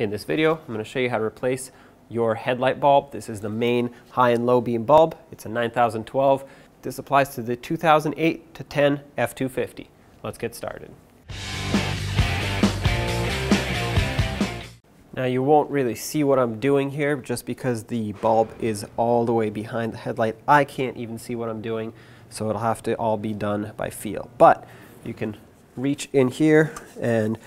In this video, I'm going to show you how to replace your headlight bulb. This is the main high and low beam bulb. It's a 9012. This applies to the 2008 to 10 F250. Let's get started. Now you won't really see what I'm doing here just because the bulb is all the way behind the headlight. I can't even see what I'm doing, so it'll have to all be done by feel. But you can reach in here and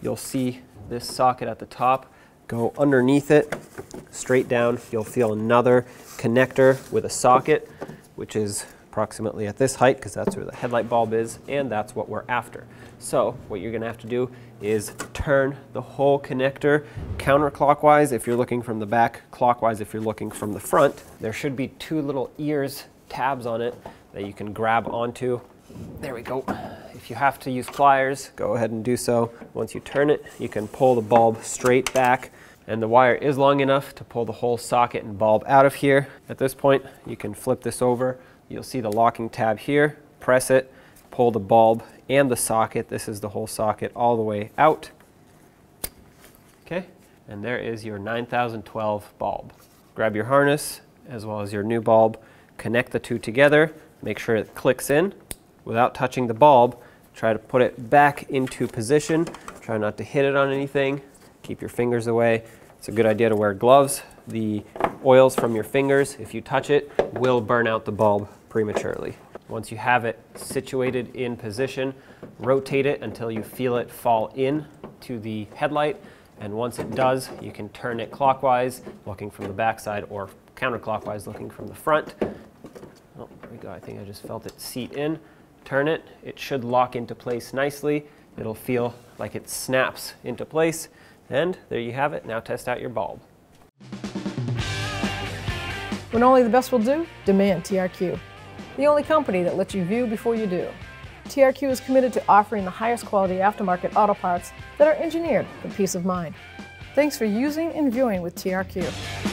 you'll see this socket at the top. Go underneath it straight down. You'll feel another connector with a socket which is approximately at this height because that's where the headlight bulb is and that's what we're after. So what you're going to have to do is turn the whole connector counterclockwise. If you're looking from the back clockwise if you're looking from the front there should be two little ears tabs on it that you can grab onto there we go. If you have to use pliers, go ahead and do so. Once you turn it, you can pull the bulb straight back and the wire is long enough to pull the whole socket and bulb out of here. At this point, you can flip this over. You'll see the locking tab here. Press it, pull the bulb and the socket. This is the whole socket all the way out. Okay, and there is your 9012 bulb. Grab your harness as well as your new bulb, connect the two together, make sure it clicks in without touching the bulb. Try to put it back into position. Try not to hit it on anything. Keep your fingers away. It's a good idea to wear gloves. The oils from your fingers, if you touch it, will burn out the bulb prematurely. Once you have it situated in position, rotate it until you feel it fall in to the headlight. And once it does, you can turn it clockwise, looking from the backside, or counterclockwise, looking from the front. Oh, there we go. I think I just felt it seat in turn it, it should lock into place nicely. It'll feel like it snaps into place. And there you have it. Now test out your bulb. When only the best will do, demand TRQ. The only company that lets you view before you do. TRQ is committed to offering the highest quality aftermarket auto parts that are engineered for peace of mind. Thanks for using and viewing with TRQ.